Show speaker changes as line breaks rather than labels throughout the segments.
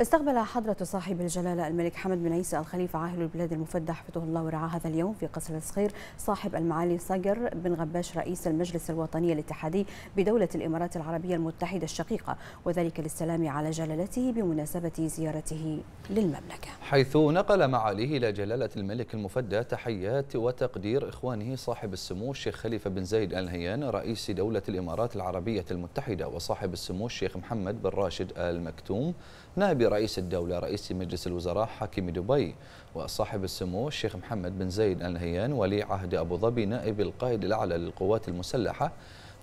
استقبل حضرة صاحب الجلالة الملك حمد بن عيسى الخليفة عاهل البلاد المفدى حفظه الله ورعاه هذا اليوم في قصر الصخير صاحب المعالي صقر بن غباش رئيس المجلس الوطني الاتحادي بدولة الإمارات العربية المتحدة الشقيقة وذلك للسلام على جلالته بمناسبة زيارته للمملكة.
حيث نقل معاليه إلى جلالة الملك المفدى تحيات وتقدير إخوانه صاحب السمو الشيخ خليفة بن زايد آل نهيان رئيس دولة الإمارات العربية المتحدة وصاحب السمو الشيخ محمد بن راشد آل مكتوم نائب رئيس الدولة رئيس مجلس الوزراء حاكم دبي وصاحب السمو الشيخ محمد بن زايد آل نهيان ولي عهد أبو ظبي نائب القائد الأعلى للقوات المسلحة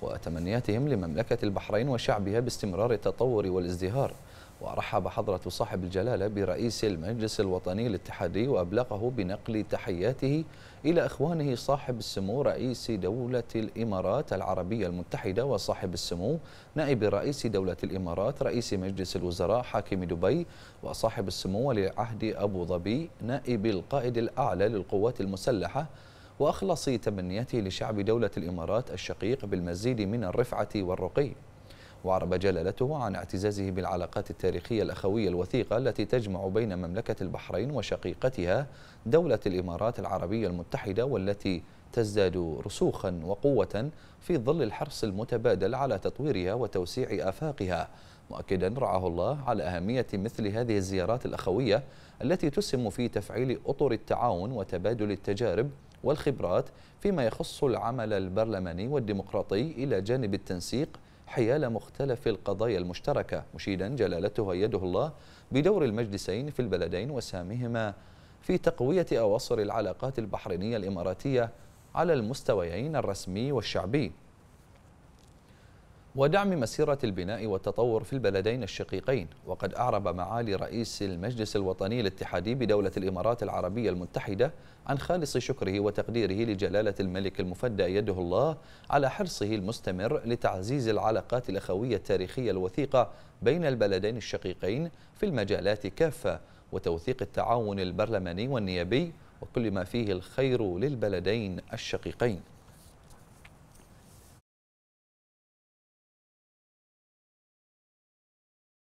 وتمنياتهم لمملكة البحرين وشعبها باستمرار التطور والازدهار. ورحب حضرة صاحب الجلالة برئيس المجلس الوطني الاتحادي وأبلغه بنقل تحياته إلى إخوانه صاحب السمو رئيس دولة الإمارات العربية المتحدة وصاحب السمو نائب رئيس دولة الإمارات رئيس مجلس الوزراء حاكم دبي وصاحب السمو ولي عهد أبو ظبي نائب القائد الأعلى للقوات المسلحة وأخلص تمنياته لشعب دولة الإمارات الشقيق بالمزيد من الرفعة والرقي. وعرب جلالته عن اعتزازه بالعلاقات التاريخية الأخوية الوثيقة التي تجمع بين مملكة البحرين وشقيقتها دولة الإمارات العربية المتحدة والتي تزداد رسوخا وقوة في ظل الحرص المتبادل على تطويرها وتوسيع آفاقها. مؤكدا رعاه الله على أهمية مثل هذه الزيارات الأخوية التي تسهم في تفعيل أطر التعاون وتبادل التجارب والخبرات فيما يخص العمل البرلماني والديمقراطي إلى جانب التنسيق حيال مختلف القضايا المشتركة. مشيدا جلالته يده الله بدور المجلسين في البلدين وسامهما في تقوية أواصر العلاقات البحرينية الإماراتية على المستويين الرسمي والشعبي. ودعم مسيرة البناء والتطور في البلدين الشقيقين. وقد أعرب معالي رئيس المجلس الوطني الاتحادي بدولة الإمارات العربية المتحدة عن خالص شكره وتقديره لجلالة الملك المفدى يده الله على حرصه المستمر لتعزيز العلاقات الأخوية التاريخية الوثيقة بين البلدين الشقيقين في المجالات كافة وتوثيق التعاون البرلماني والنيابي وكل ما فيه الخير للبلدين الشقيقين.